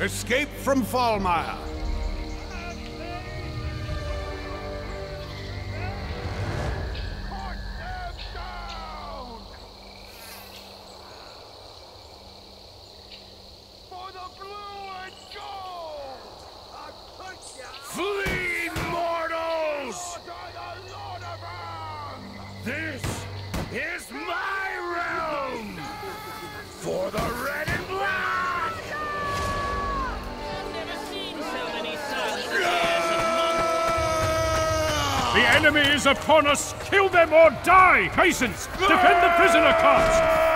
Escape from Falmire. Upon us! Kill them or die! Masons, defend the prisoner carts!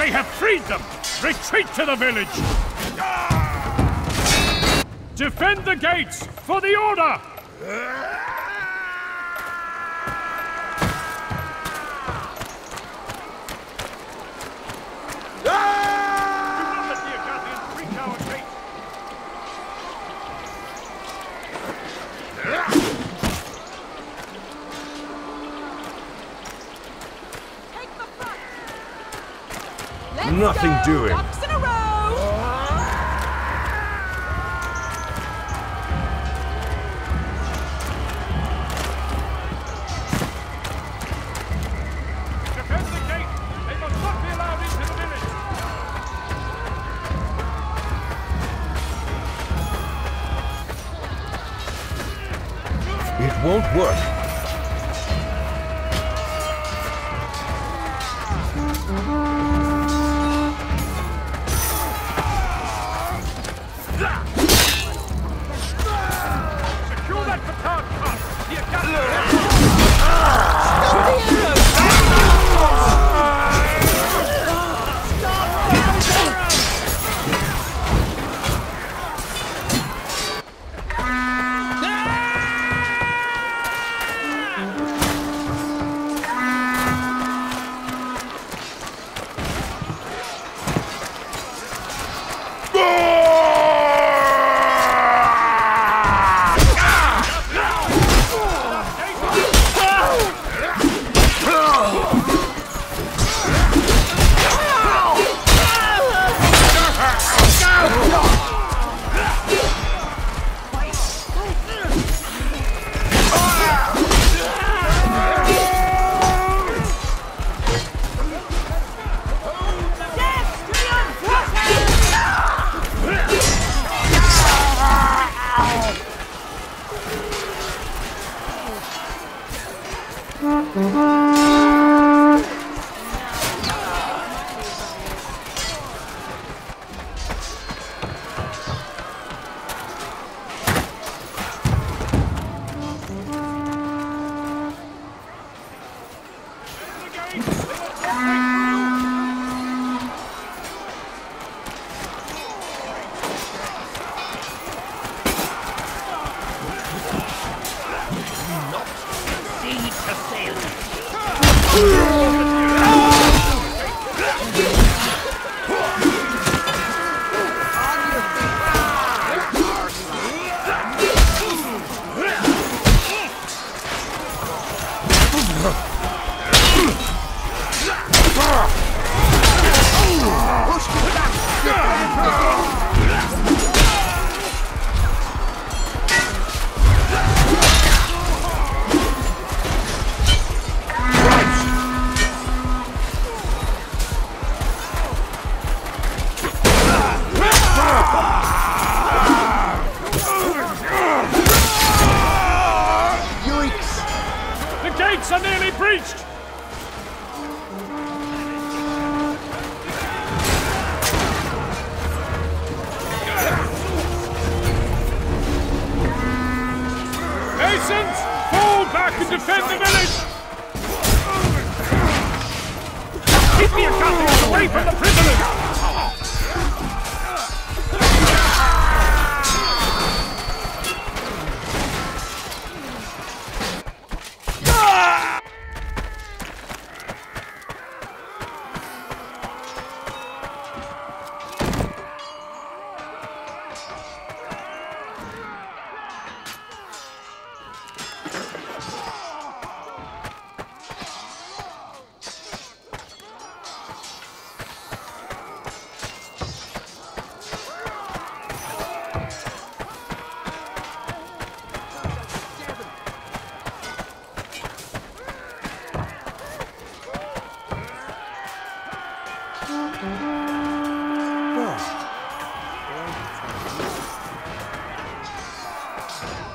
They have freed them! Retreat to the village! Defend the gates for the order! Do not let the Agathians breach our gates! Take the front! Let's Nothing go, doing. Ducks in a row! Defend the gate! They must not be allowed into the village! It won't work.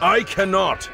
I cannot.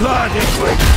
Blood is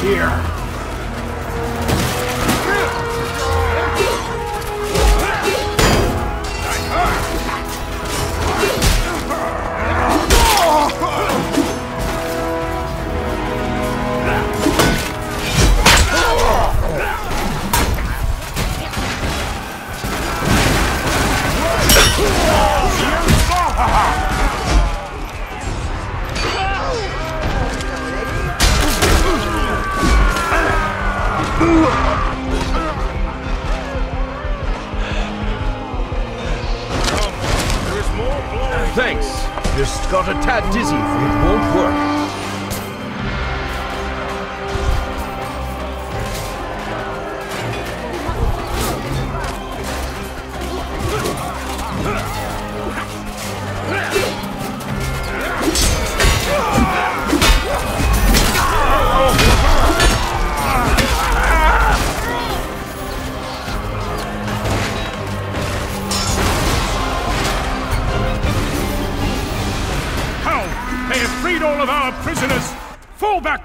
here. got a tad dizzy. It won't work.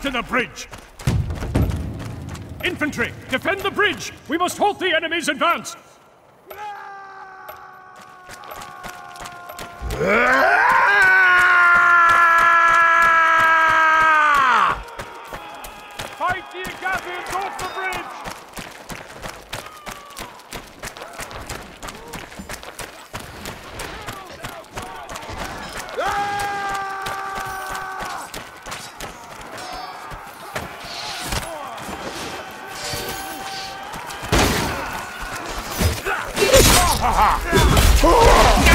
to the bridge! Infantry, defend the bridge! We must halt the enemy's advance! Ha ha!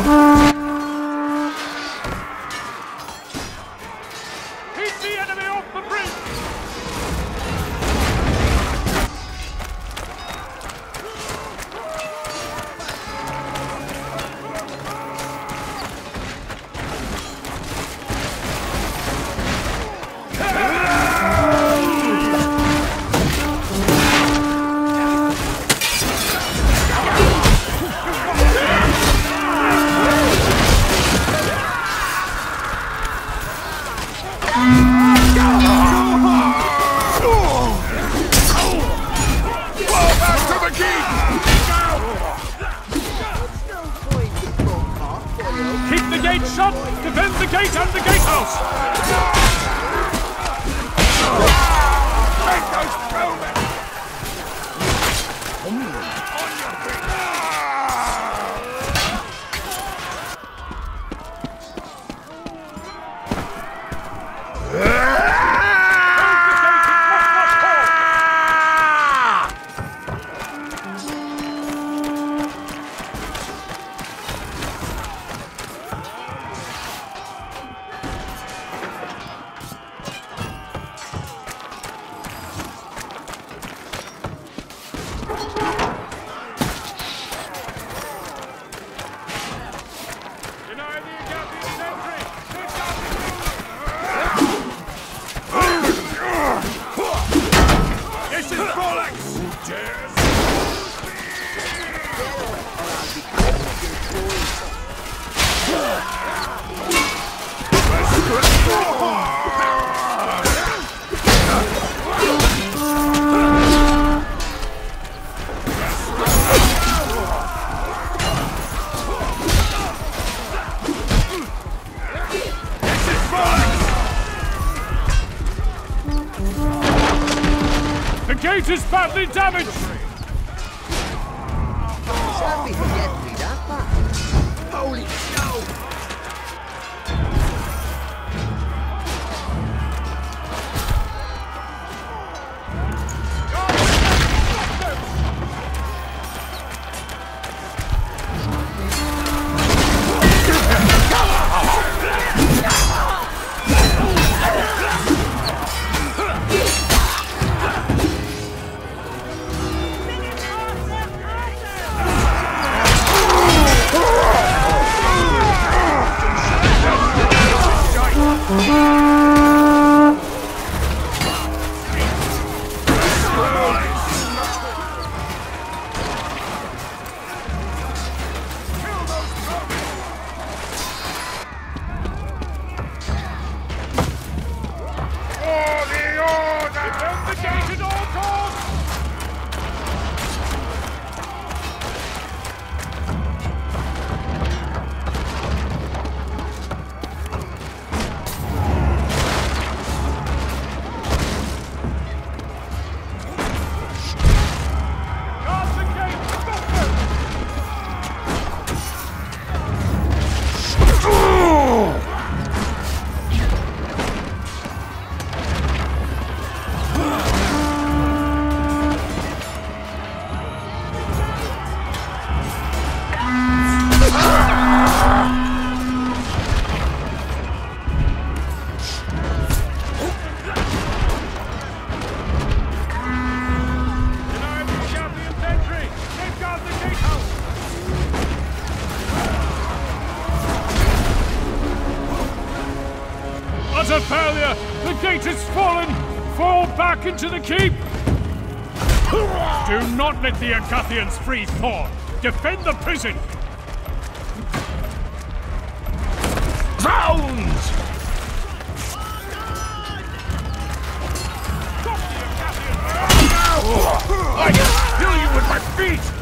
Oh. Gate is badly damaged! Holy Utter failure! The gate has fallen! Fall back into the keep! Do not let the Agathians free Thor! Defend the prison! Drowned! Stop the Agathians! I can kill you with my feet!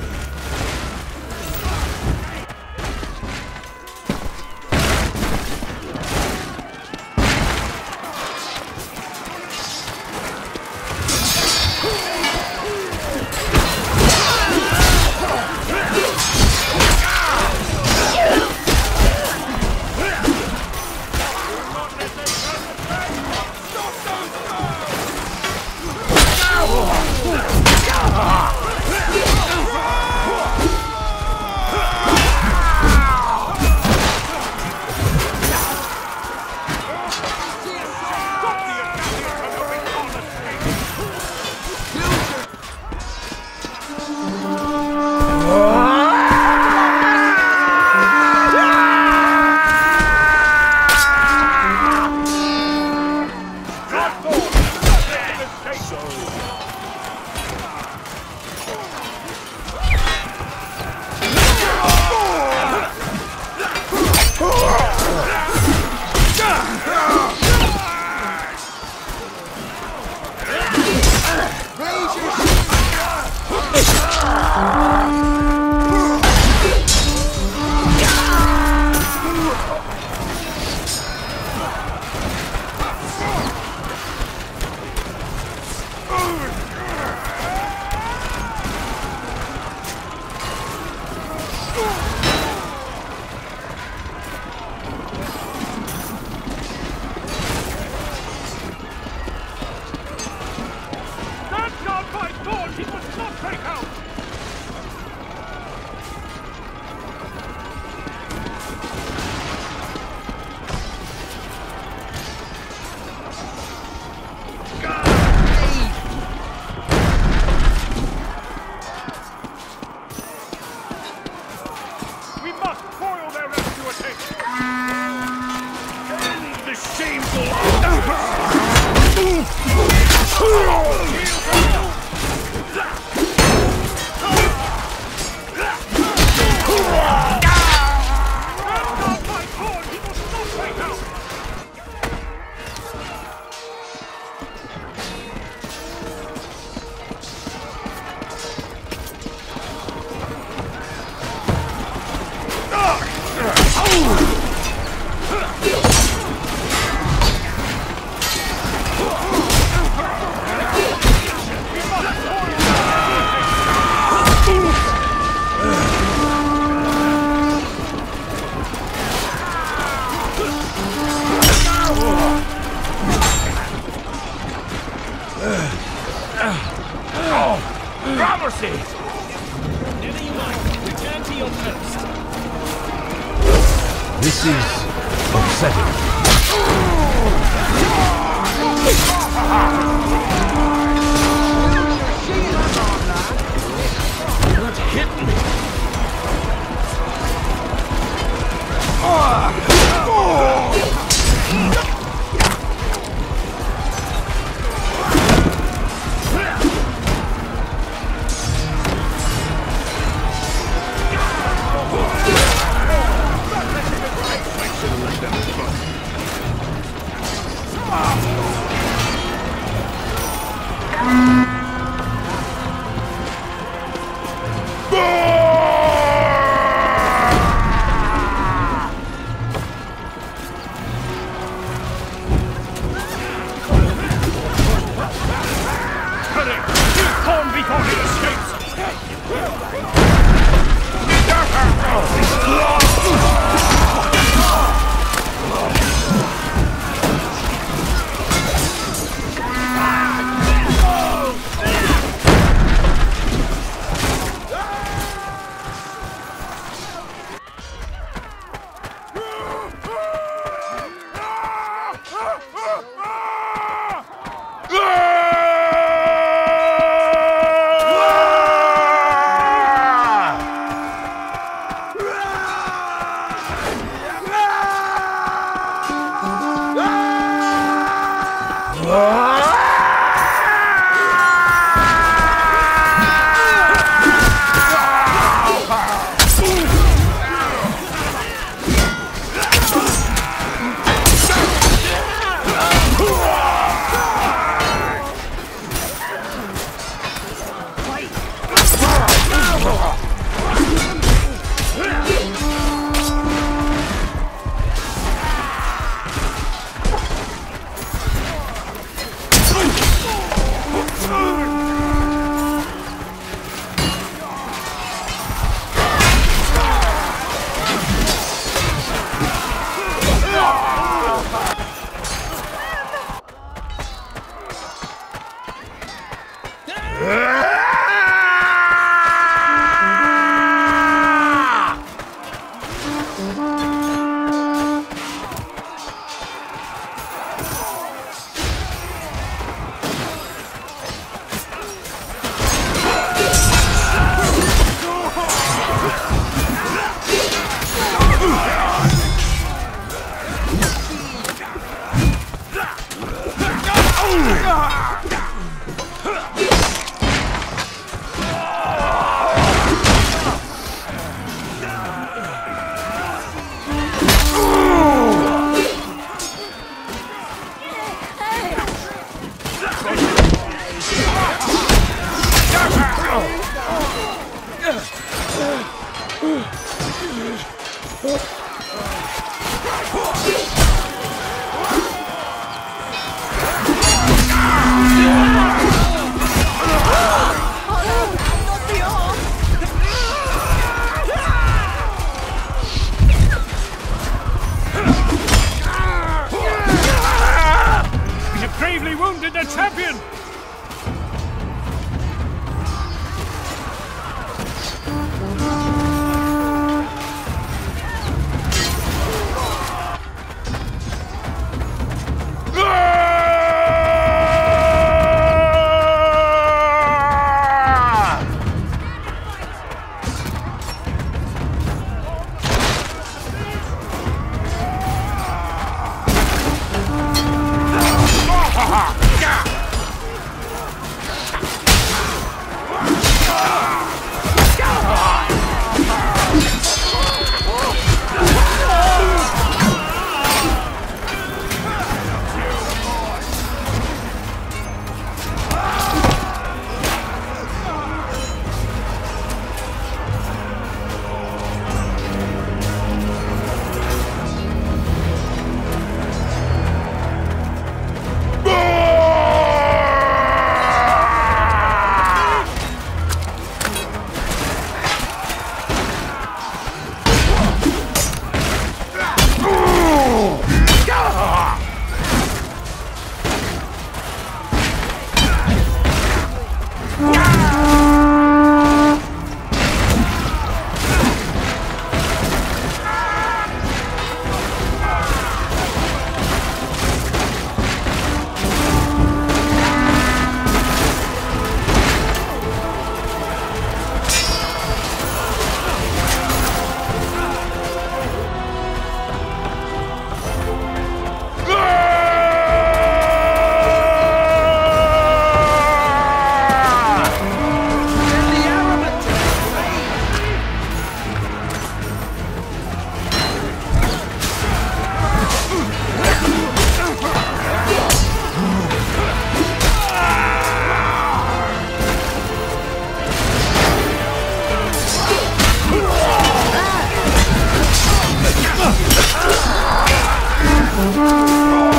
Oh.